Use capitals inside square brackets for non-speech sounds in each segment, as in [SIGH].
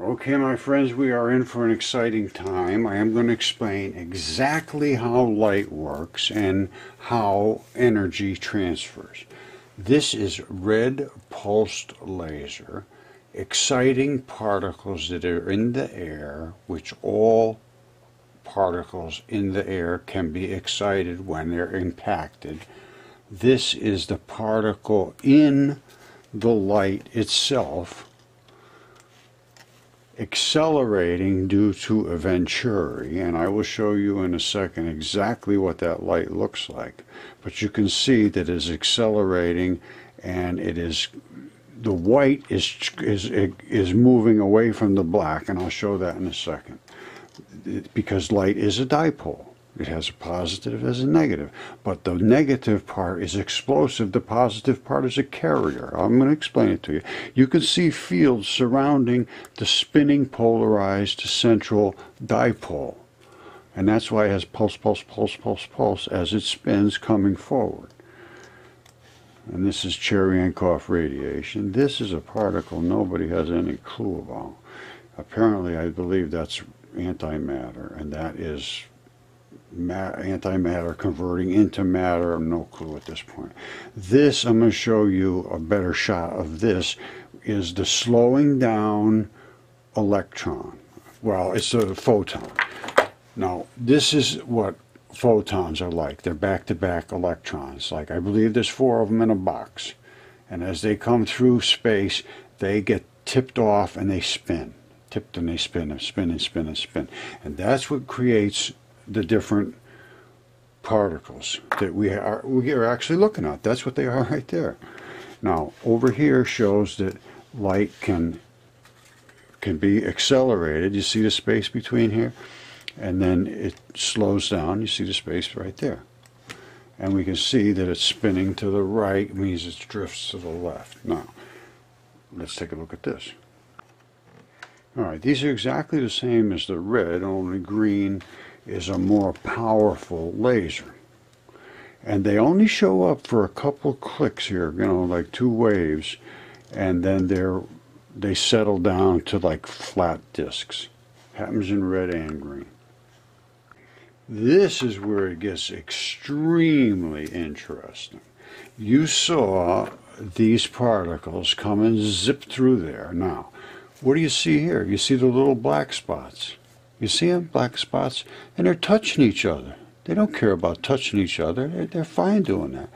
Okay, my friends, we are in for an exciting time. I am going to explain exactly how light works and how energy transfers. This is red pulsed laser, exciting particles that are in the air, which all particles in the air can be excited when they're impacted. This is the particle in the light itself accelerating due to a venturi and I will show you in a second exactly what that light looks like. But you can see that it is accelerating and it is the white is is is moving away from the black and I'll show that in a second because light is a dipole it has a positive as a negative. But the negative part is explosive. The positive part is a carrier. I'm going to explain it to you. You can see fields surrounding the spinning polarized central dipole. And that's why it has pulse, pulse, pulse, pulse, pulse as it spins coming forward. And this is Cherenkov radiation. This is a particle nobody has any clue about. Apparently, I believe that's antimatter, and that is antimatter converting into matter. I'm no clue at this point. This, I'm going to show you a better shot of this, is the slowing down electron. Well, it's a photon. Now, this is what photons are like. They're back-to-back -back electrons. Like, I believe there's four of them in a box. And as they come through space, they get tipped off and they spin. Tipped and they spin and spin and spin and spin. And that's what creates the different particles that we are we are actually looking at. That's what they are right there. Now over here shows that light can can be accelerated. You see the space between here? And then it slows down. You see the space right there. And we can see that it's spinning to the right, means it drifts to the left. Now, let's take a look at this. All right, these are exactly the same as the red, only green is a more powerful laser. And they only show up for a couple clicks here, you know, like two waves, and then they're they settle down to like flat disks. Happens in red and green. This is where it gets extremely interesting. You saw these particles come and zip through there. Now, what do you see here? You see the little black spots. You see them, black spots, and they're touching each other. They don't care about touching each other. They're, they're fine doing that.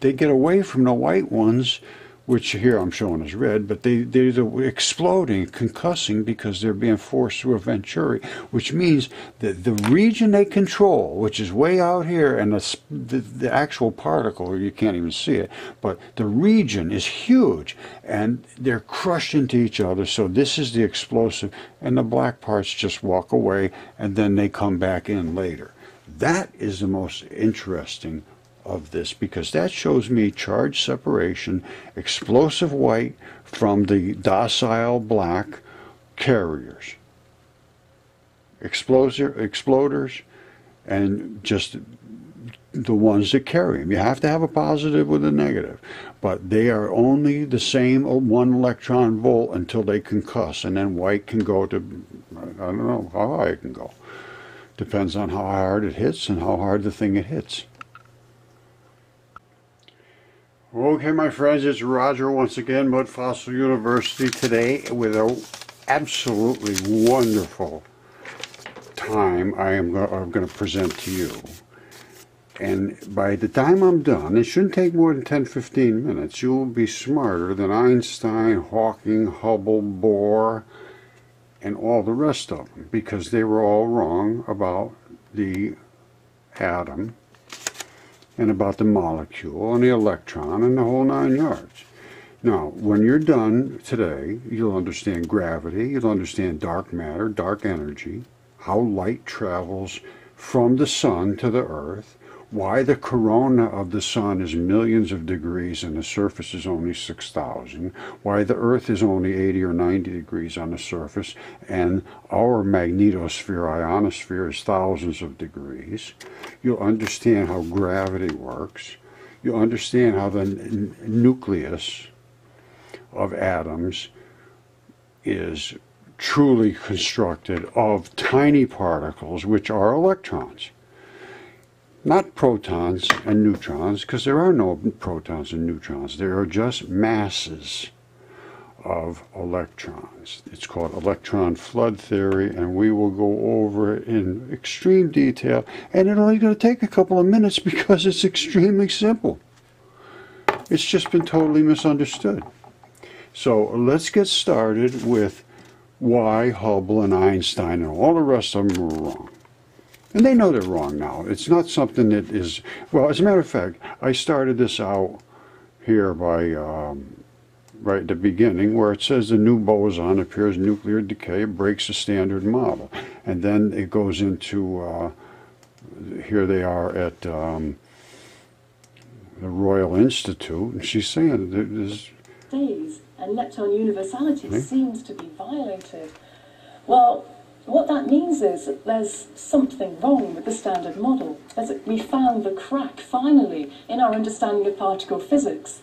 They get away from the white ones which here I'm showing as red, but they, they're exploding, concussing because they're being forced through a venturi, which means that the region they control, which is way out here, and the, the, the actual particle, you can't even see it, but the region is huge, and they're crushed into each other, so this is the explosive, and the black parts just walk away, and then they come back in later. That is the most interesting of this because that shows me charge separation, explosive white from the docile black carriers. Exploser, exploders and just the ones that carry them. You have to have a positive with a negative, but they are only the same one electron volt until they concuss, and then white can go to, I don't know how high it can go. Depends on how hard it hits and how hard the thing it hits. Okay, my friends, it's Roger once again, Mudfossil University today with an absolutely wonderful time I am going to present to you. And by the time I'm done, it shouldn't take more than 10-15 minutes, you will be smarter than Einstein, Hawking, Hubble, Bohr, and all the rest of them, because they were all wrong about the atom and about the molecule and the electron and the whole nine yards. Now, when you're done today, you'll understand gravity, you'll understand dark matter, dark energy, how light travels from the sun to the earth, why the corona of the sun is millions of degrees and the surface is only 6,000, why the earth is only 80 or 90 degrees on the surface, and our magnetosphere, ionosphere, is thousands of degrees. You'll understand how gravity works. You'll understand how the nucleus of atoms is truly constructed of tiny particles, which are electrons. Not protons and neutrons, because there are no protons and neutrons. There are just masses of electrons. It's called electron flood theory, and we will go over it in extreme detail. And it's only going to take a couple of minutes [LAUGHS] because it's extremely simple. It's just been totally misunderstood. So let's get started with why Hubble and Einstein and all the rest of them were wrong. And they know they're wrong now. It's not something that is, well, as a matter of fact, I started this out here by um, right at the beginning where it says the new boson appears nuclear decay, breaks the standard model. And then it goes into, uh, here they are at um, the Royal Institute, and she's saying that there's... Days and lepton universality seems to be violated. Well, what that means is that there's something wrong with the standard model. As we found the crack, finally, in our understanding of particle physics.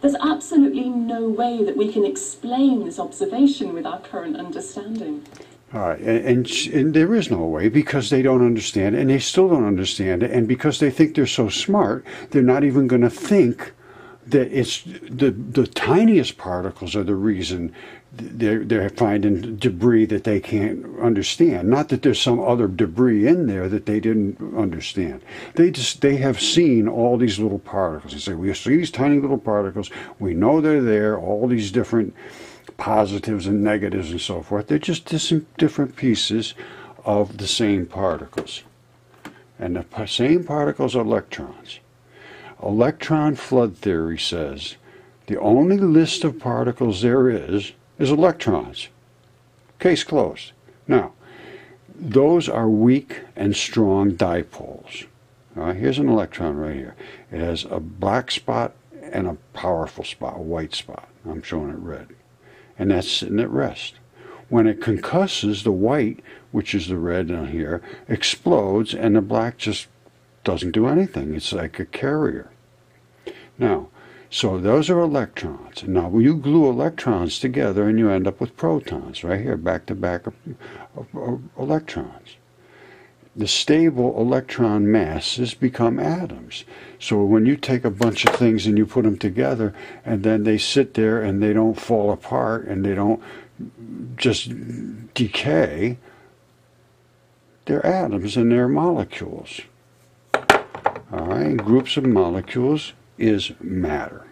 There's absolutely no way that we can explain this observation with our current understanding. All right, and, and, and, there is no way because they don't understand it, and they still don't understand it, and because they think they're so smart, they're not even going to think that it's the the tiniest particles are the reason they're, they're finding debris that they can't understand. Not that there's some other debris in there that they didn't understand. They just they have seen all these little particles. They say we see these tiny little particles. We know they're there. All these different positives and negatives and so forth. They're just different pieces of the same particles. And the same particles are electrons. Electron flood theory says the only list of particles there is is electrons. Case closed. Now, those are weak and strong dipoles. Right, here's an electron right here. It has a black spot and a powerful spot, a white spot. I'm showing it red. And that's sitting at rest. When it concusses, the white, which is the red down here, explodes and the black just doesn't do anything. It's like a carrier. Now, so those are electrons. Now you glue electrons together and you end up with protons right here, back to back electrons. The stable electron masses become atoms. So when you take a bunch of things and you put them together and then they sit there and they don't fall apart and they don't just decay, they're atoms and they're molecules. All right, groups of molecules is matter.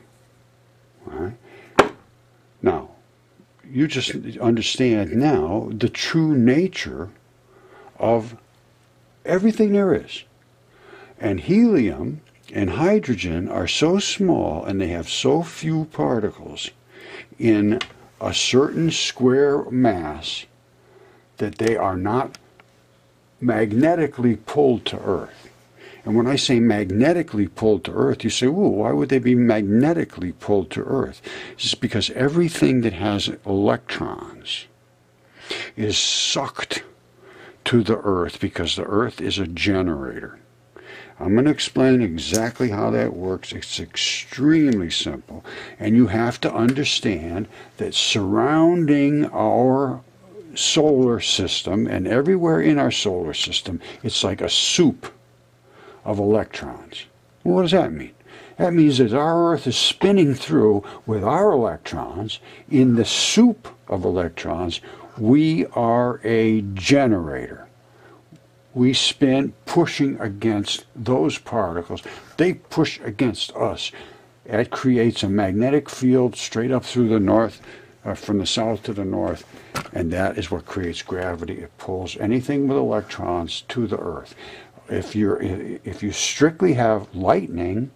All right? Now, you just understand now the true nature of everything there is. And helium and hydrogen are so small and they have so few particles in a certain square mass that they are not magnetically pulled to Earth. And when I say magnetically pulled to Earth, you say, well, why would they be magnetically pulled to Earth? It's because everything that has electrons is sucked to the Earth because the Earth is a generator. I'm going to explain exactly how that works. It's extremely simple. And you have to understand that surrounding our solar system and everywhere in our solar system, it's like a soup of electrons. Well, what does that mean? That means that our Earth is spinning through with our electrons in the soup of electrons. We are a generator. We spin pushing against those particles. They push against us. That creates a magnetic field straight up through the north, uh, from the south to the north, and that is what creates gravity. It pulls anything with electrons to the Earth if you're if you strictly have lightning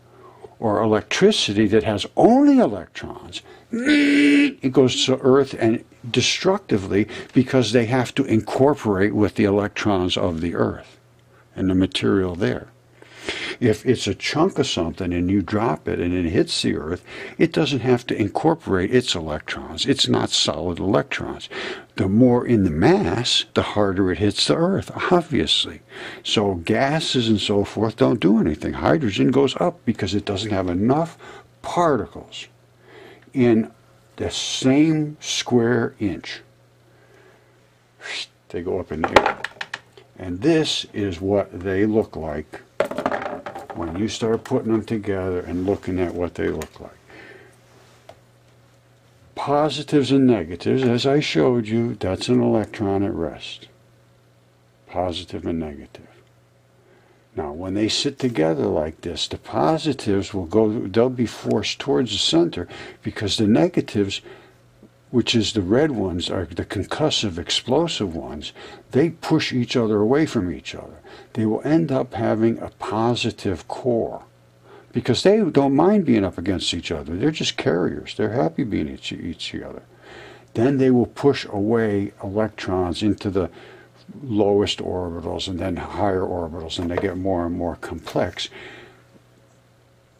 or electricity that has only electrons, it goes to Earth and destructively because they have to incorporate with the electrons of the Earth and the material there. If it's a chunk of something and you drop it and it hits the Earth, it doesn't have to incorporate its electrons. It's not solid electrons. The more in the mass, the harder it hits the Earth, obviously. So gases and so forth don't do anything. Hydrogen goes up because it doesn't have enough particles in the same square inch They go up in the air. And this is what they look like when you start putting them together and looking at what they look like. Positives and negatives, as I showed you, that's an electron at rest. Positive and negative. Now, when they sit together like this, the positives will go, they'll be forced towards the center because the negatives, which is the red ones, are the concussive, explosive ones, they push each other away from each other. They will end up having a positive core because they don't mind being up against each other. They're just carriers. They're happy being each, each other. Then they will push away electrons into the lowest orbitals and then higher orbitals, and they get more and more complex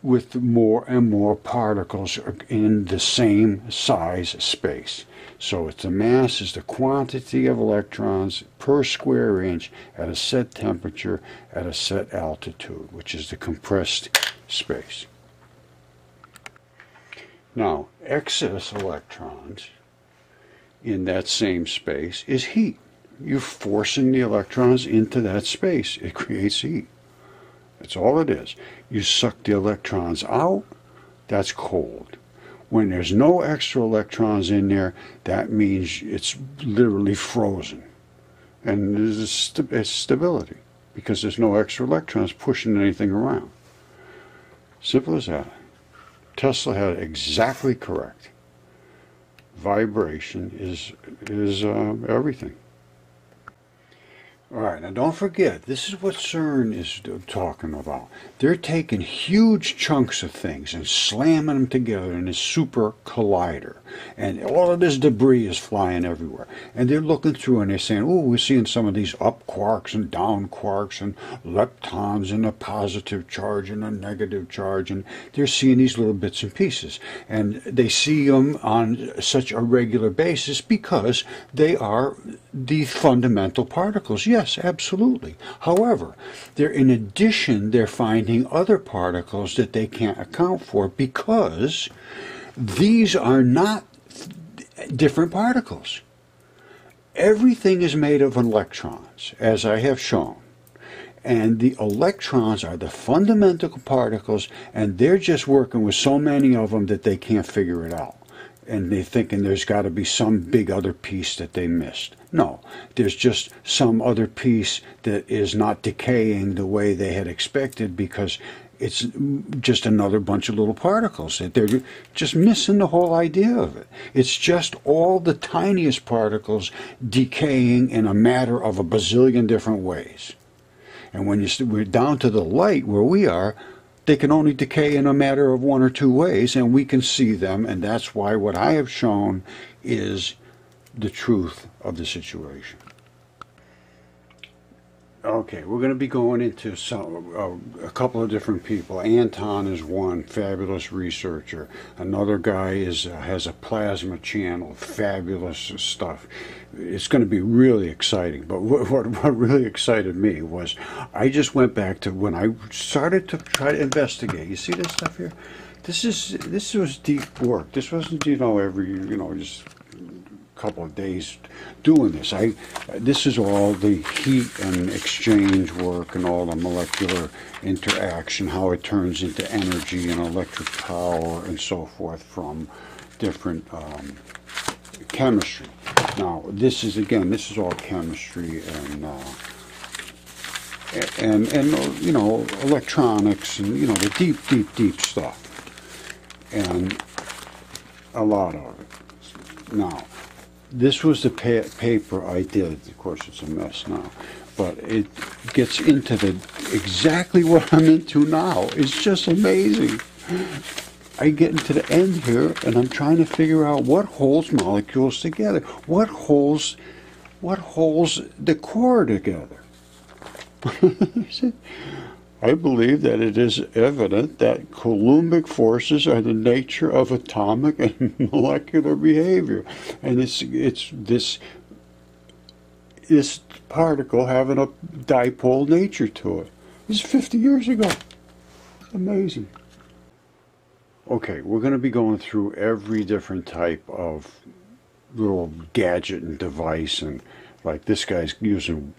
with more and more particles in the same size space. So it's the mass is the quantity of electrons per square inch at a set temperature at a set altitude, which is the compressed space. Now, excess electrons in that same space is heat. You're forcing the electrons into that space. It creates heat. That's all it is. You suck the electrons out, that's cold. When there's no extra electrons in there, that means it's literally frozen. And there's st- stability because there's no extra electrons pushing anything around. Simple as that. Tesla had it exactly correct. Vibration is is uh, everything. All right, now don't forget, this is what CERN is talking about. They're taking huge chunks of things and slamming them together in a super collider. And all of this debris is flying everywhere. And they're looking through and they're saying, oh, we're seeing some of these up quarks and down quarks and leptons and a positive charge and a negative charge. And they're seeing these little bits and pieces. And they see them on such a regular basis because they are the fundamental particles. Yes absolutely. However, they're in addition they're finding other particles that they can't account for because these are not different particles. Everything is made of electrons, as I have shown. And the electrons are the fundamental particles, and they're just working with so many of them that they can't figure it out and they're thinking there's got to be some big other piece that they missed. No, there's just some other piece that is not decaying the way they had expected because it's just another bunch of little particles. That they're just missing the whole idea of it. It's just all the tiniest particles decaying in a matter of a bazillion different ways. And when you, we're down to the light where we are, they can only decay in a matter of one or two ways, and we can see them, and that's why what I have shown is the truth of the situation. Okay, we're going to be going into some, uh, a couple of different people. Anton is one fabulous researcher. Another guy is uh, has a plasma channel, fabulous stuff. It's going to be really exciting. But what, what, what really excited me was I just went back to when I started to try to investigate. You see this stuff here? This is this was deep work. This wasn't you know every you know just couple of days doing this. I this is all the heat and exchange work and all the molecular interaction, how it turns into energy and electric power and so forth from different um, chemistry. Now this is again, this is all chemistry and. Uh, and and you know electronics and you know the deep deep deep stuff and a lot of it now this was the pa- paper I did. Of course, it's a mess now, but it gets into the exactly what I'm into now. It's just amazing. I get into the end here, and I'm trying to figure out what holds molecules together. What holds, what holds the core together. [LAUGHS] I believe that it is evident that Coulombic forces are the nature of atomic and [LAUGHS] molecular behavior. And it's, it's this, this particle having a dipole nature to it. It's 50 years ago. Amazing. Okay, we're going to be going through every different type of little gadget and device and Like this guy's using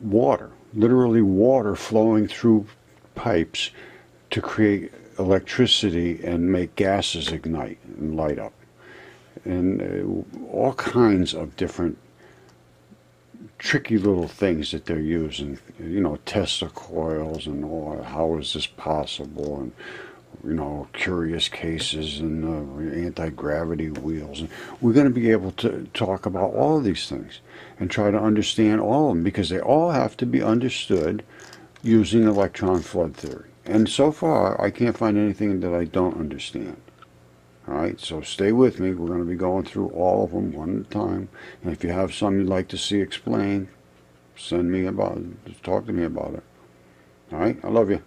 water, literally water flowing through pipes to create electricity and make gases ignite and light up. And uh, all kinds of different tricky little things that they're using. You know, Tesla coils and all, how is this possible? And you know, curious cases and uh, anti-gravity wheels. And we're going to be able to talk about all of these things and try to understand all of them because they all have to be understood using electron flood theory. And so far, I can't find anything that I don't understand. All right, so stay with me. We're going to be going through all of them one at a time. And if you have some you'd like to see explained, send me about it. Just talk to me about it. All right, I love you.